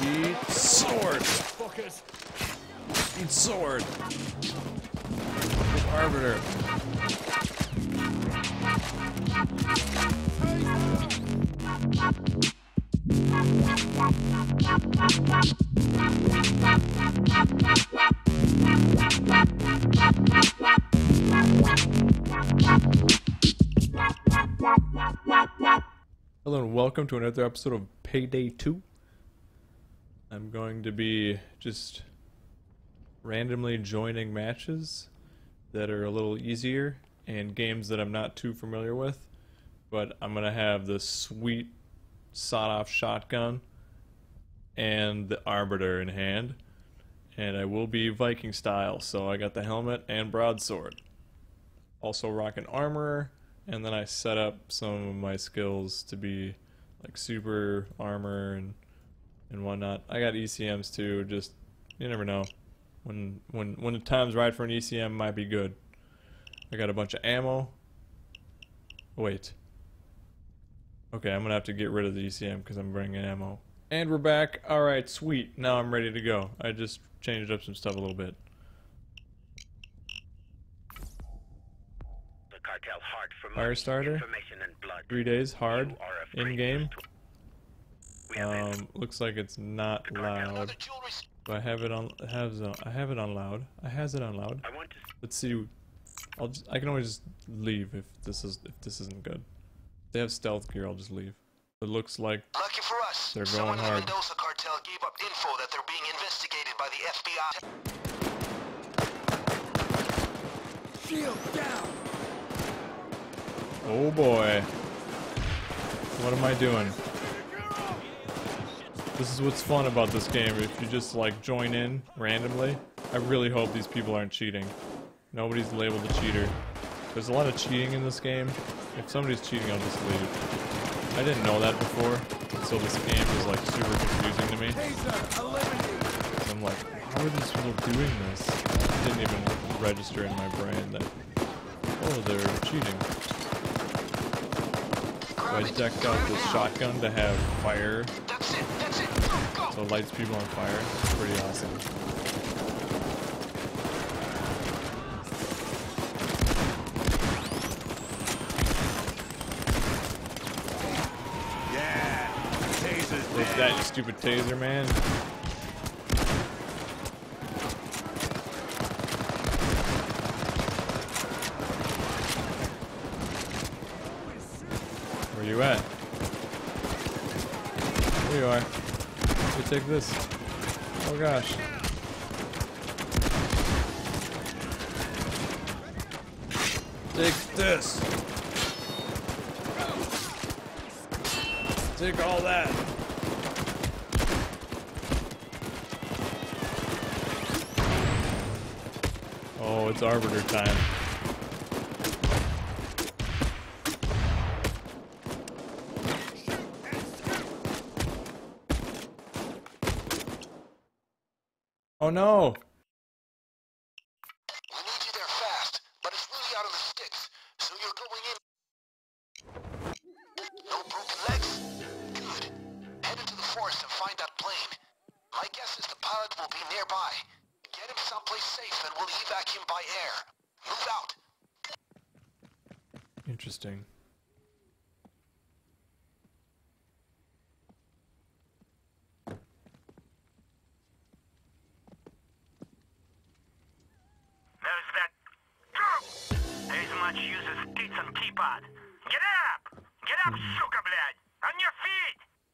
Eat sword. Eat sword. Arbiter. Hello and welcome to another episode of Payday 2. I'm going to be just randomly joining matches that are a little easier and games that I'm not too familiar with. But I'm going to have the sweet sawed off shotgun and the arbiter in hand. And I will be Viking style, so I got the helmet and broadsword. Also rocking armor, and then I set up some of my skills to be like super armor and and whatnot. I got ECMs too. Just you never know when when when the time's right for an ECM might be good. I got a bunch of ammo. Wait. Okay, I'm gonna have to get rid of the ECM because I'm bringing ammo. And we're back. All right, sweet. Now I'm ready to go. I just changed up some stuff a little bit. The cartel hard for Fire starter? information and blood. Three days hard You are a in game. man. We have entered Um, looks like it's not loud. Do I have it on? I have it on, I have it on loud. I has it on loud. I want to Let's see. I'll just, I can always just leave if this is if this isn't good. If they have stealth gear. I'll just leave. It looks like Lucky for us, They're going in hard. Mendoza cartel gave up info that they're being investigated by the FBI. Shield down. oh boy. What am I doing? This is what's fun about this game. If you just like join in randomly, I really hope these people aren't cheating. Nobody's labeled a cheater. There's a lot of cheating in this game. If somebody's cheating, I'll just leave. I didn't know that before, so this game is like super confusing to me. I'm like, how are these people doing this? It didn't even register in my brain that, oh, they're cheating. So I decked out this shotgun to have fire, so it lights people on fire. It's pretty awesome. Yeah. Taser's Take that, you stupid taser, man. Where you at? There you are. You take this. Oh gosh. Take this. Take all that. Oh, it's Arbiter time. Oh no!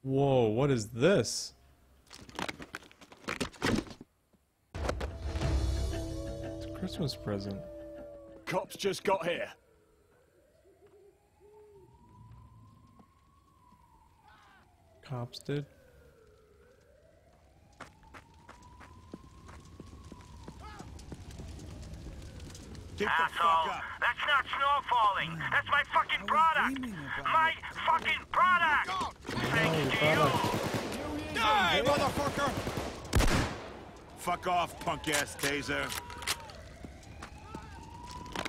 Whoa, what is this? It's a Christmas present. Cops just got here. Cops did. Get the fuck up. That's not snow falling! That's my fucking product! My fucking product! Thanks to you! Die, motherfucker! Fuck off, punk ass taser.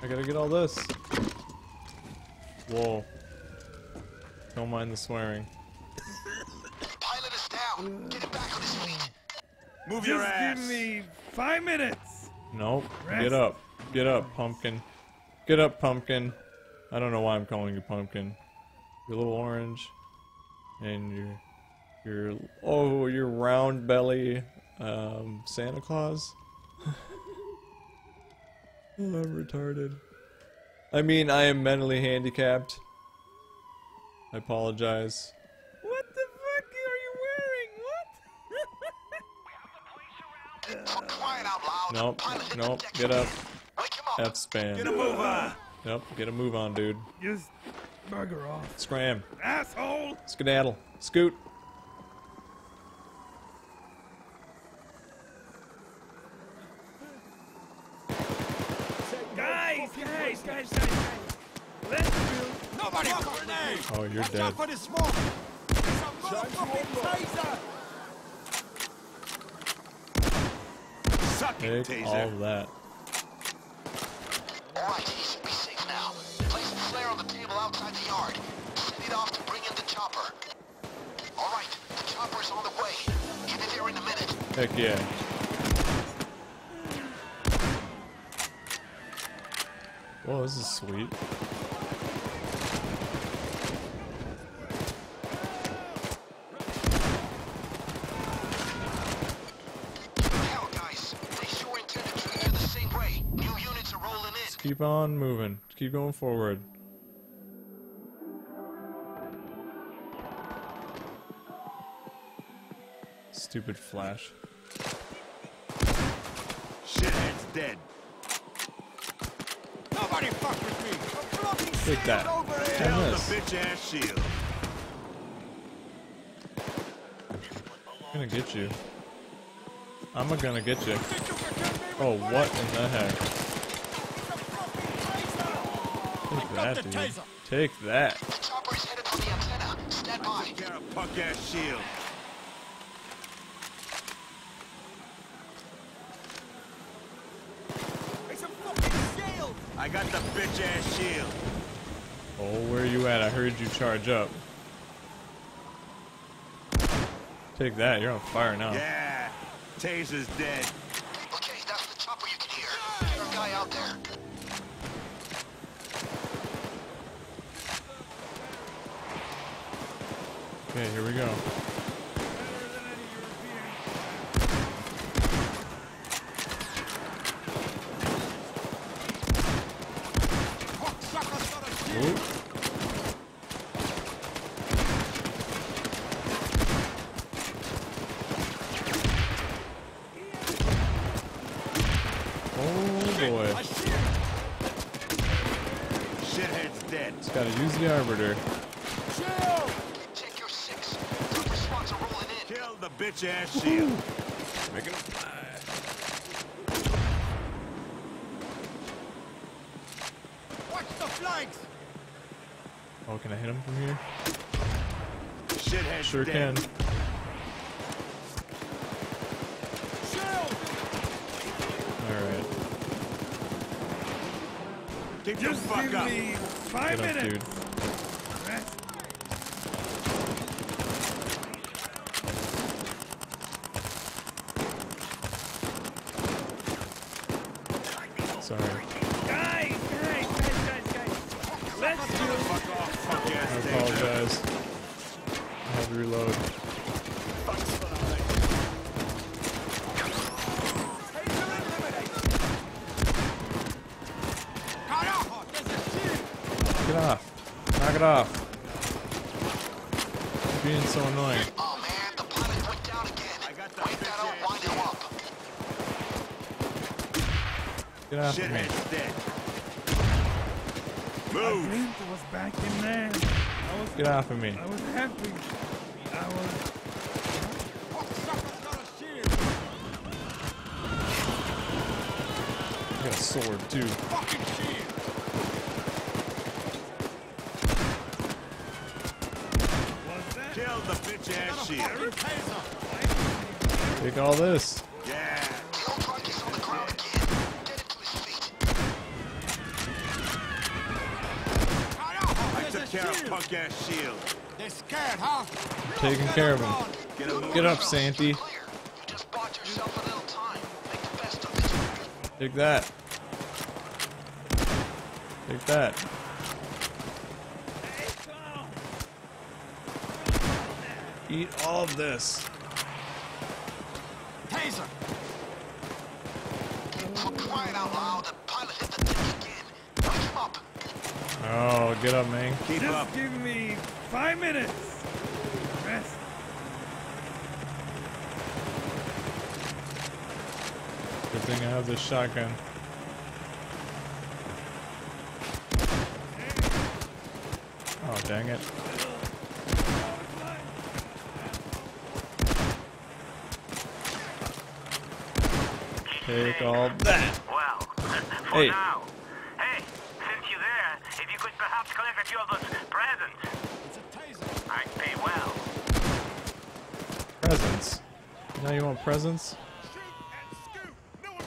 I gotta get all this. Whoa. Don't mind the swearing. Pilot is down. Get him back on his feet. Move your Just ass. give me five minutes. Nope. Rest. Get up. Get up, pumpkin. Get up, pumpkin. I don't know why I'm calling you pumpkin. You're a little orange. And you're you're oh, you're round belly um Santa Claus. oh, I'm retarded. I mean, I am mentally handicapped. I apologize. What the fuck are you wearing? What? For crying out loud. Nope, nope, get up. Wake. F spam. Get a move on. Yep, get a move on, dude. Just bugger off, Scram. asshole. Skedaddle. Scoot. Guys, guys, guys, guys, guys. Let's build. Nobody grenade. Oh, you're dead. the smoke. Suck it, Take all taser. of that. Heck yeah. Whoa, this is sweet. Hell, guys, they sure intend to treat you the same way. New units are rolling in. Just keep on moving. Just keep going forward. Stupid flash. Shithead's dead. Nobody fuck with me. Take that. The bitch ass shield. I'm gonna get you. I'm gonna get you. Oh, what in the heck? Take that, dude. Take that. The chopper is headed for the antenna. Stand by. Get a punk ass shield. I got the bitch ass shield. Oh, where you at? I heard you charge up. Take that. You're on fire now. Yeah. Taser's dead. Okay, that's the chopper you can hear. Get our guy out there. Okay, here we go. Ooh. Oh boy. Shithead's dead. Gotta use the arbiter. Take your six. Chopper squads are rolling in. Kill the bitch ass shield. Making Watch the flanks. Oh, can I hit him from here? Shithead's Sure dead. can. Alright. Keep the Just fuck give up. me five Get up, minutes. dude. Sorry. Guys, guys, guys, guys, guys. Let's build. Fuck off, punk I apologize. I had to reload. Get off. Knock it off. You're being so annoying. Oh man, the pilot went down again. I got the Wait that out, bitch wind him up. Get off of me. Shithead's dead. I Move. dreamed I was back in there. I was, Get off of me. I was happy. I was. I got a sword too. Was that? Kill the bitch ass shield. Take all this. Yeah. The old truck is on the ground again. Get him to his feet. I took care of punk ass shield. They're scared, huh? Taking care of him. Get Get up. Santy. Clear. You just bought your yourself a little time. Make the best of it. Take that. Take that. Eat all of this. Taser! For crying out loud, the pilot hit the deck again. Wake him up. Oh, get up, man. Keep Just up. give me five minutes. Rest. Good thing I have this shotgun. Oh, dang it. Take all that. Well, for Hey. now. Hey, since you're there, if you could perhaps collect a few of those presents, It's a taser. I'd pay well. Presents. Now you want presents? Shoot and scoot. No one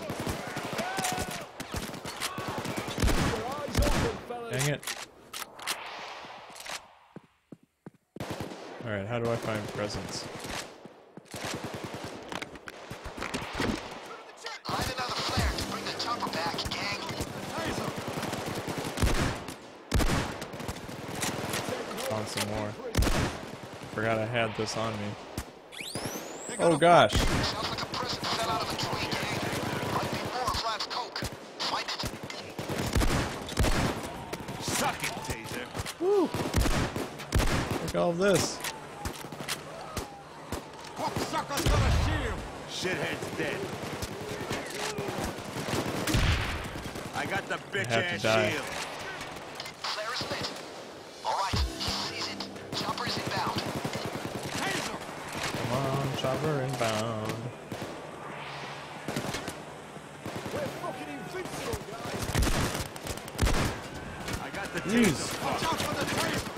wants Dang it. Alright, how do I find presents? Light another flare to bring the chopper back, gang. Taser. Found some more. Forgot I had this on me. Oh gosh. Sounds like a present fell out of a tree, gang. Might be more of Vlad's coke. Find it. Suck it, taser. Woo! Look at all this. Cocksucker's got a shield. Shithead's dead. I got the bitch ass shield. For the taser.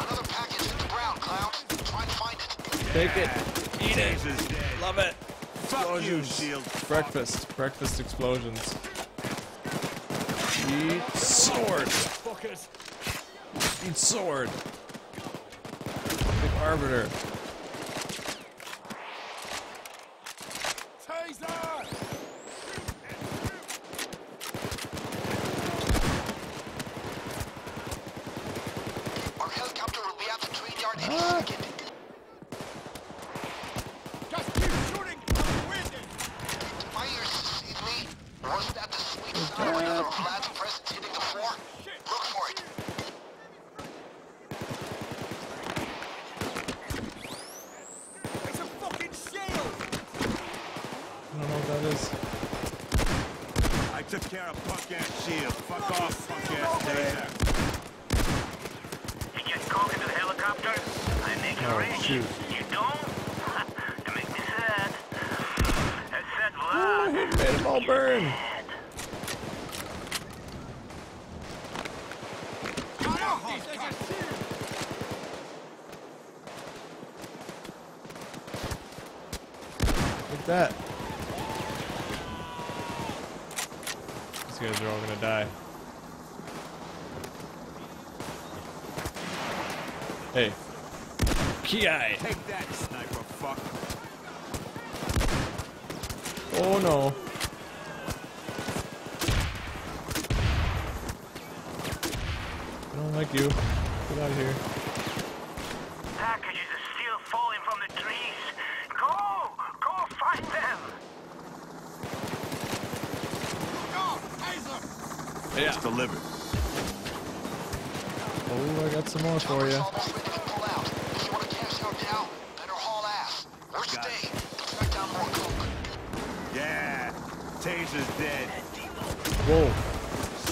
Another package hit the ground, Cloud. Try and find it. Take it. Eat it. Love it. Fuck you, shield. Breakfast. Breakfast explosions. Eat sword. Fuckers. Eat sword. Big arbiter. Taser. Our helicopter will be at the train yard any second. Just keep shooting. I'm winded. Did my ears deceive me? Was that the sweet sound of another of Vlad's presents hitting the floor? Look for it. It's a fucking shield. I don't know what that is. I took care of punk ass shield. Fuck off, punk ass taser. You get coke into the helicopter, I make it Oh, rain. shoot. You don't? you make me sad. I said Vlad. Made them all burn. Dead. Like that. These guys are all gonna die. Hey. Ki. Take that, sniper fuck. Oh no. I don't like you. Get out of here. Packages are still falling from the trees. Go! Go find them! Go, taser. Yeah. Delivered. Oh, I got some more for you. almost ready to pull out. If you want to cash out now, better haul ass. Or Got it. stay. Track down more coke. Yeah. Taser's dead. Whoa.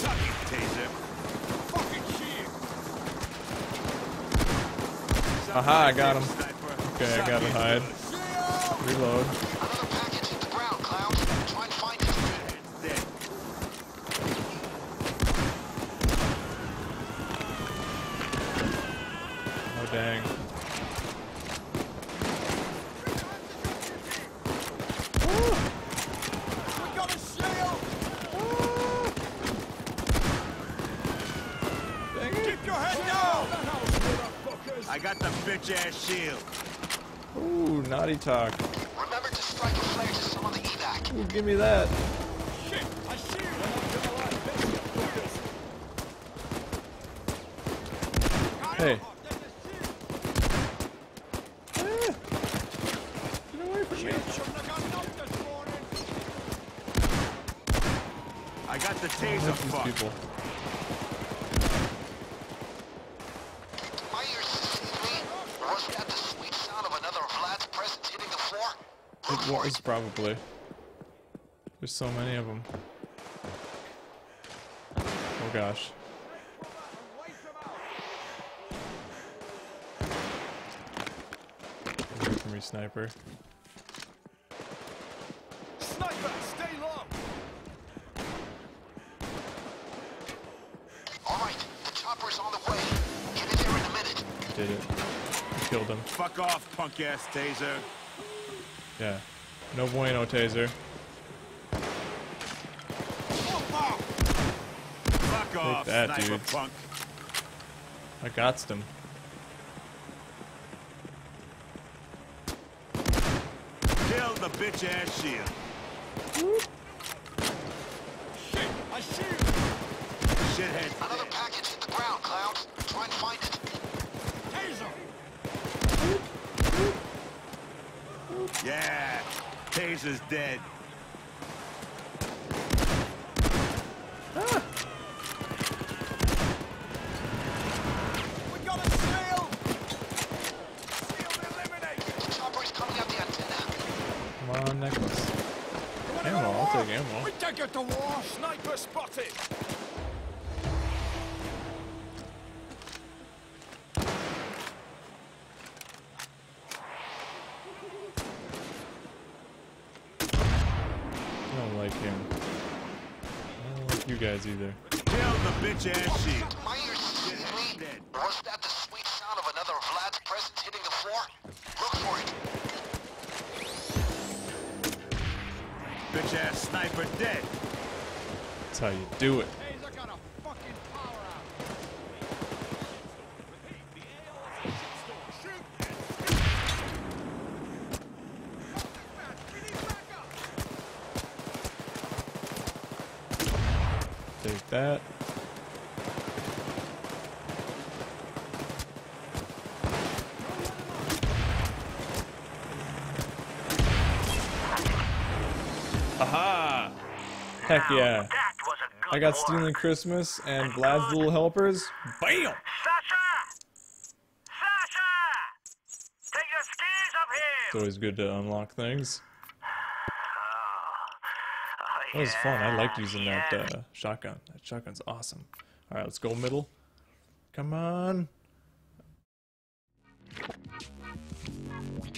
Suck it, taser. Fucking shield. Aha, I got him. Okay, I gotta hide. Reload. Shield. Ooh, naughty talk. Remember to strike a flare to some of the evac. Ooh, give me that. Shit! I see you! You're not gonna like this, you fuckers. Hey. Oh, there's a shield. Ah. Get away from me. Shield shouldn't have gone up this morning. I got the taser Help these fuck. people. My ears deceive me. Was that the sweet sound of another of Vlad's presents hitting the floor? Look It for was it. Probably. There's so many of them. Oh gosh. Get away from me, sniper. Sniper, stay low. All right, the chopper's on the way. Get in there in a minute. Did it. I killed him. Fuck off, punk ass taser. Yeah. No bueno, taser. Fuck off, that, dude. punk. I got him. Kill the bitch ass shield. Shit! I see you. Shithead. Another package hit the ground, clowns. Try and find it. Taser. Yeah. Taser's dead. We got a seal. Seal eliminated. The chopper is coming out the antenna. Come on, necklace. Ammo, I'll take ammo. We take it to war. Sniper spotted. Guys either. Kill the bitch ass shield. My ears deceive me. Dead. Was that the sweet sound of another of Vlad's presents hitting the floor? Look for it. Bitch ass sniper dead. That's how you do it. Taser got a fucking power out. Take that. Aha! Heck yeah. That was a good I got. Stealing Christmas and Vlad's Little Helpers. Bam! Sasha! Sasha! Take your skis up here! It's always good to unlock things. That was fun. I liked using that uh, shotgun. That shotgun's awesome. All right, let's go middle. Come on.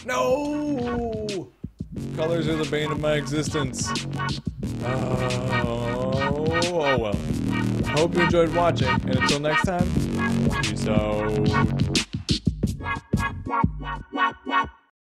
No! Colors are the bane of my existence. Oh, oh well. Hope you enjoyed watching, and until next time, peace out.